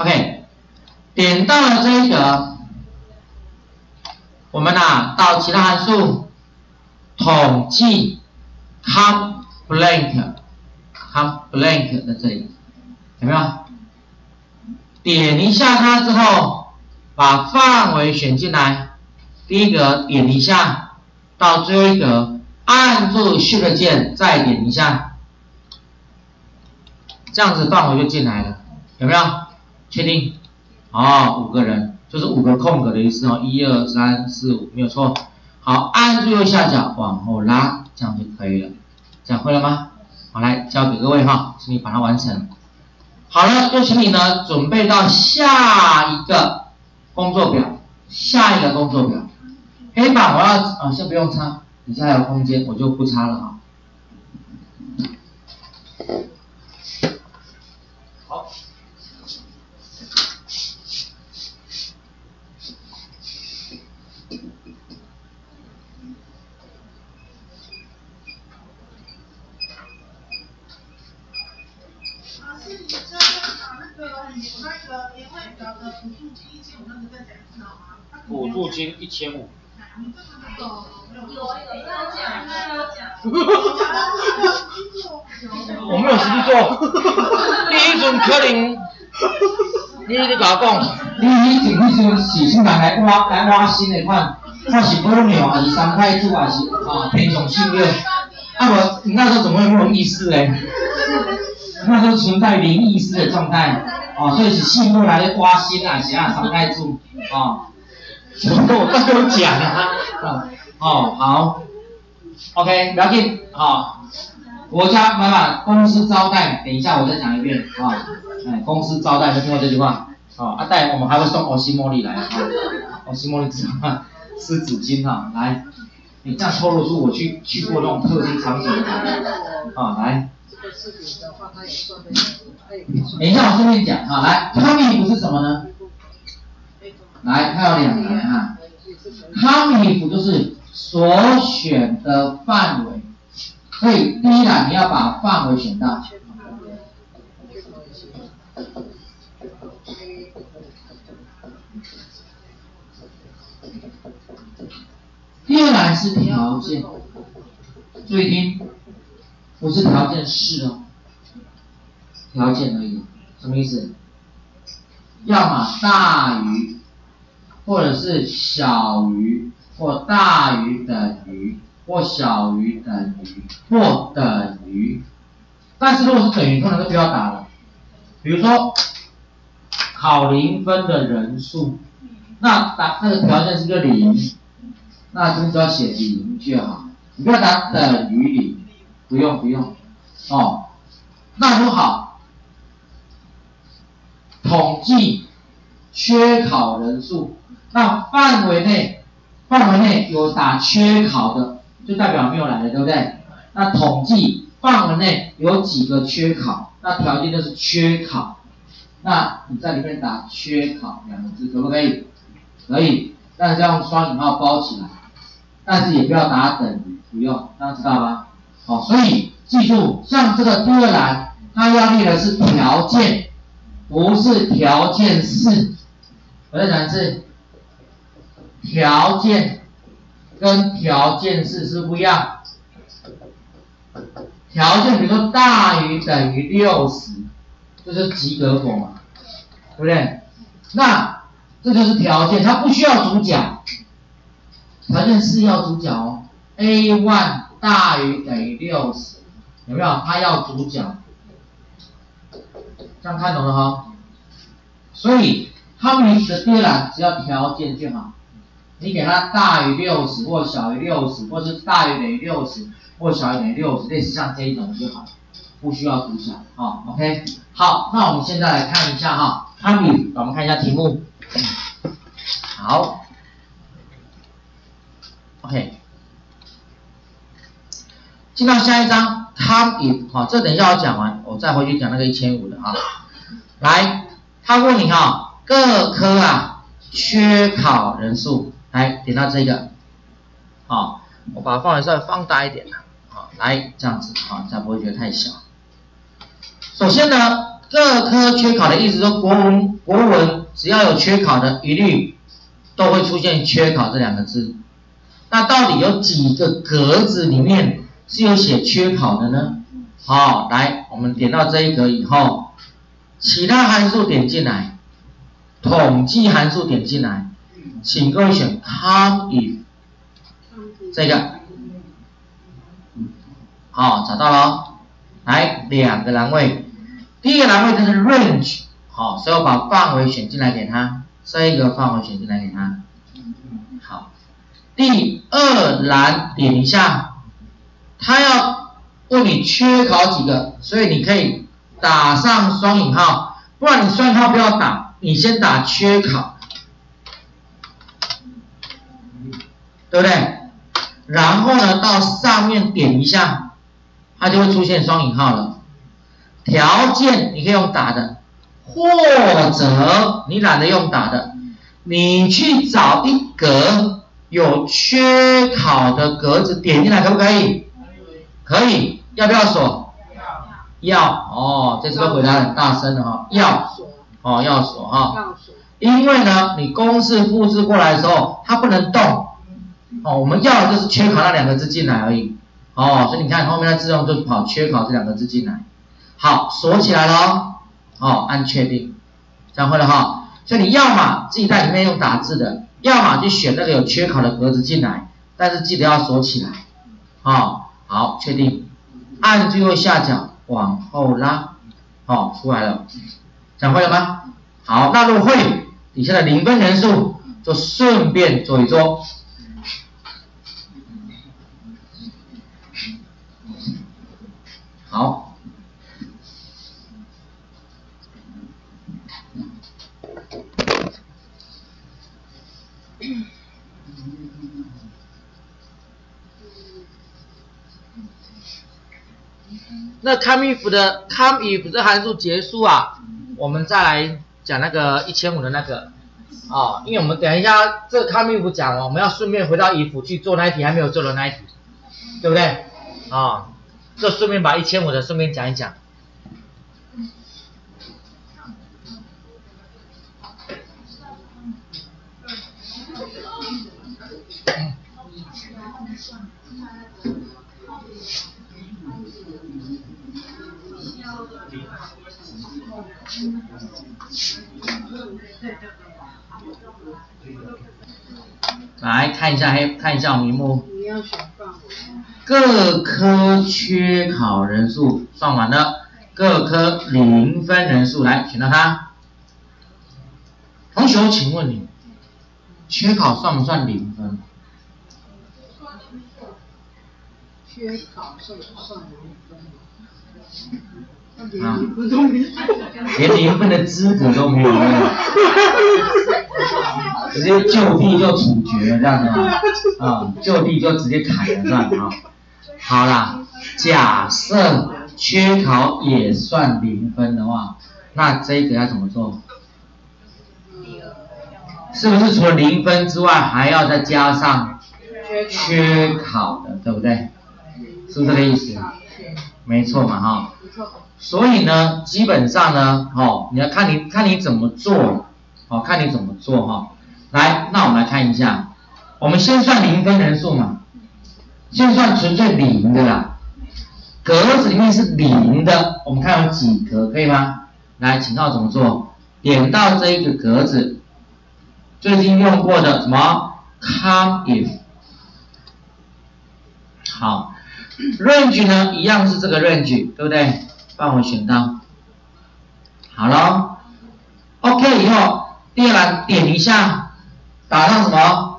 OK，点到了这一个，我们呐到其他函数统计 com blank com blank 在这里，有没有？点一下它之后，把范围选进来，第一格点一下，到最后一格按住 Shift 键再点一下，这样子范围就进来了，有没有？确定？哦，五个人就是五个空格的意思哦，一二三四五，没有错。好，按住右下角往后拉，这样就可以了。讲会了吗？好，来交给各位哈，请你把它完成。好了，就请你呢准备到下一个工作表，下一个工作表。黑板我要啊，先不用擦，底下有空间，我就不擦了啊。好。补助金一千五。我没有实际做。你迄阵可能，你你甲我讲，你以前迄阵是先来来挖来挖新的款，看是蜗牛还是三块猪还是啊天上星月？啊我你那时候怎么会没有意识嘞？那时候存在零意识的状态，哦，所以是信过来挖心啊，是啊，伤害住，哦，什么我都有讲啊，哦，好，OK，不要紧，好，国家妈妈公司招待，等一下我再讲一遍，啊，哎，公司招待，就听过这句话，哦，阿戴，我们还会送欧西莫莉来，啊，欧西莫莉知道吗？湿纸巾哈，来，你这样透露出我去去过那种特殊场景，啊，来。等一下，我顺便讲哈，来，康米符是什么呢？来，它有两年哈，康米符就是所选的范围，所以第一栏你要把范围选到。第二栏是条件，注意听。不是条件是哦，条件而已，什么意思？要么大于，或者是小于，或大于等于，或小于等于，或等于。但是如果是等于，通常都不要打了。比如说考零分的人数，那打那个条件是个零，那就只要写零就好，你不要打等于零。不用不用，哦，那很好。统计缺考人数，那范围内范围内有打缺考的，就代表没有来的，对不对？那统计范围内有几个缺考，那条件就是缺考，那你在里面打缺考两个字，可不可以？可以，但是要用双引号包起来，但是也不要打等于，不用，大家知道吗？好，所以记住，像这个第二栏，它要列的是条件，不是条件式。我再讲一次，条件跟条件式是不一样。条件比如说大于等于六十，这是及格果嘛，对不对？那这就是条件，它不需要主角。条件式要主角哦，A one。大于等于六十，有没有？它要主角，这样看懂了哈？所以它名的第二栏只要条件就好，你给它大于六十或小于六十，或是大于等于六十或小于等于六十，类似像这一种就好，不需要主角啊。OK，好，那我们现在来看一下哈，汤米，我们看一下题目，好，OK。进到下一章，come if 好，这等一下我讲完，我再回去讲那个一千五的啊。来，他问你哈，各科啊缺考人数，来点到这个，好，我把范围稍微放大一点啊，来这样子啊，才不会觉得太小。首先呢，各科缺考的意思说，国文国文只要有缺考的，一律都会出现缺考这两个字。那到底有几个格子里面是有写缺考的呢？好，来，我们点到这一格以后，其他函数点进来，统计函数点进来，请各位选 count if 这个，好，找到了，来两个栏位，第一个栏位它是 range，好，所以我把范围选进来给它，这一个范围选进来给它，好，第二栏点一下，他要。问你缺考几个，所以你可以打上双引号，不然你双引号不要打，你先打缺考，对不对？然后呢，到上面点一下，它就会出现双引号了。条件你可以用打的，或者你懒得用打的，你去找一格有缺考的格子，点进来可不可以？可以。要不要锁？要。哦，这次回答很大声的哈，要哦要锁哈，因为呢，你公式复制过来的时候，它不能动。哦，我们要的就是缺考那两个字进来而已。哦，所以你看后面它自动就跑缺考这两个字进来，好锁起来了哦，按确定，这样会了哈，所以你要么自己在里面用打字的，要么就选那个有缺考的格子进来，但是记得要锁起来。啊，好确定。按最右下角往后拉，好，出来了，讲会了吗？好，那如果会，底下的零分人数就顺便做一做，好。那 come if 的 come if 这函数结束啊，我们再来讲那个一千五的那个啊，因为我们等一下这 come if 讲了，我们要顺便回到 if 去做那一题还没有做的那一题，对不对？啊，这顺便把一千五的顺便讲一讲。来看一下，黑看一下名目。各科缺考人数算完了，各科零分人数来选到他。同学，请问你，缺考算不算零分？缺考算不算零分？啊，连零分的资格都没有，直接就地就处决这样子啊，就地就直接砍了算啊。好啦，假设缺考也算零分的话，那这个要怎么做？是不是除了零分之外，还要再加上缺考的，对不对？是不是这个意思？没错嘛，哈。所以呢，基本上呢，哦，你要看你看你怎么做，哦，看你怎么做哈。来，那我们来看一下，我们先算零分人数嘛，先算纯粹零的啦。格子里面是零的，我们看有几格，可以吗？来，请看我怎么做，点到这一个格子，最近用过的什么？Come if，好，range 呢，一样是这个 range，对不对？帮我选到，好了，OK 以后，第二栏点一下，打上什么？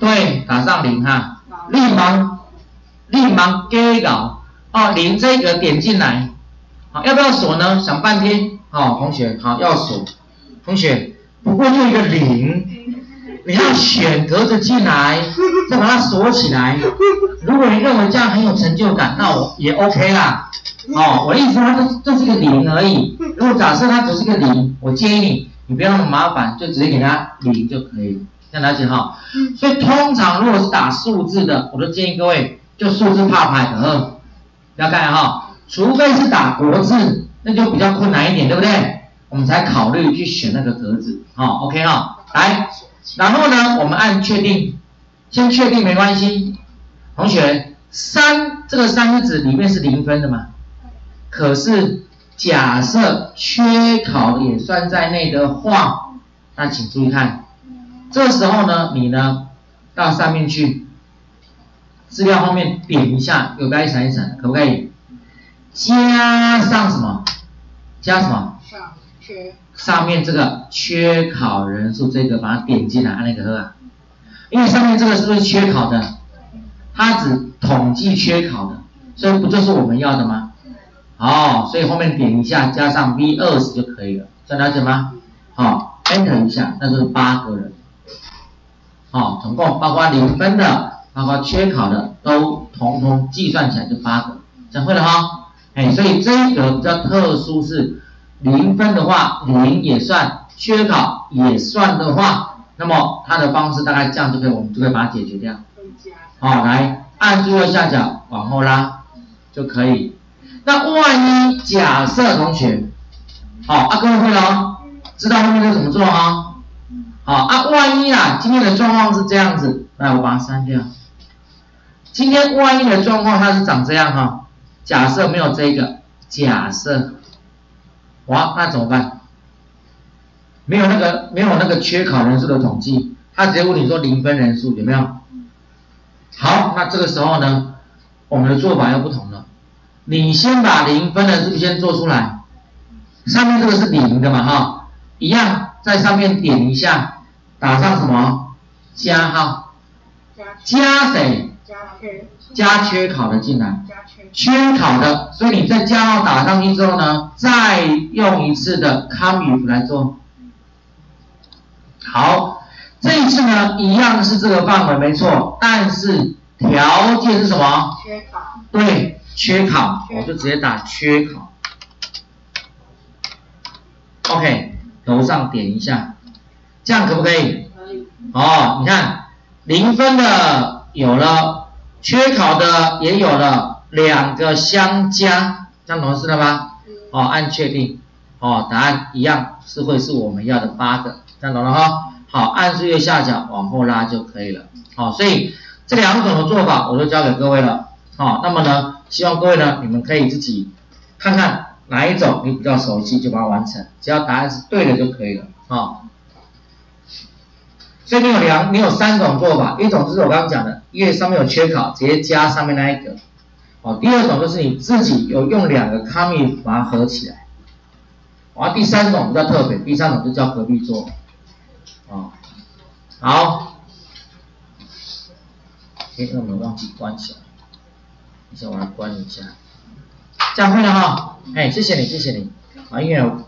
对，打上零哈，立马立马给搞哦，零这个点进来，好，要不要锁呢？想半天，好，同学，好，要锁，同学，不过就一个零，你要选格子进来，再把它锁起来。如果你认为这样很有成就感，那我也 OK 啦。哦，我的意思它这这是个零而已。如果假设它只是个零，我建议你，你不要那么麻烦，就直接给它零就可以了。这样了解哈。所以通常如果是打数字的，我都建议各位就数字怕拍的，不要看哈。除非是打国字，那就比较困难一点，对不对？我们才考虑去选那个格子，好，OK 哈，来，然后呢，我们按确定，先确定没关系。同学，三这个三个字里面是零分的嘛？可是假设缺考也算在内的话，那请注意看，这时候呢，你呢到上面去，资料后面点一下，有该闪一闪，可不可以？加上什么？加什么？上缺。上面这个缺考人数这个，把它点进来，按那个呵啊。因为上面这个是不是缺考的？它只统计缺考的，所以不就是我们要的吗？好，所以后面点一下，加上 V 二十就可以了，这样了解吗？好，Enter 一下，那就是八个人。好，总共包括零分的，包括缺考的，都统统计算起来就八个，讲会了哈。哎，所以这个比较特殊是零分的话，零也算，缺考也算的话，那么它的方式大概这样就可以，我们就可以把它解决掉。好，来按住右下角往后拉就可以。那万一假设同学，好，啊各位会了，知道后面该怎么做哈？好，啊万一啊今天的状况是这样子，来我把它删掉。今天万一的状况它是长这样哈。假设没有这个，假设，哇，那怎么办？没有那个没有那个缺考人数的统计，他直接问你说零分人数有没有？好，那这个时候呢，我们的做法又不同了。你先把零分的数先做出来，上面这个是零的嘛哈，一样在上面点一下，打上什么？加号，加谁？加缺，加缺考的进来。缺考的，所以你在加号打上去之后呢，再用一次的 come 来做。好，这一次呢，一样是这个范围没错，但是条件是什么？缺考。对，缺考，我就直接打缺考。OK，楼上点一下，这样可不可以？可以。哦，你看，零分的有了，缺考的也有了。两个相加，这样懂事了吗？哦，按确定，哦，答案一样是会是我们要的八个，这样懂了哈？好，按住右下角往后拉就可以了。好，所以这两种的做法我都教给各位了。好，那么呢，希望各位呢，你们可以自己看看哪一种你比较熟悉，就把它完成，只要答案是对的就可以了。啊，所以你有两，你有三种做法，一种就是我刚刚讲的，因为上面有缺考，直接加上面那一个。哦，第二种就是你自己有用两个 come 把它合起来，啊，第三种比较特别，第三种就叫隔壁桌，啊，好，哎，我们忘记关起来，等下我来关一下，这样会了哈，哎，谢谢你，谢谢你，啊，因为。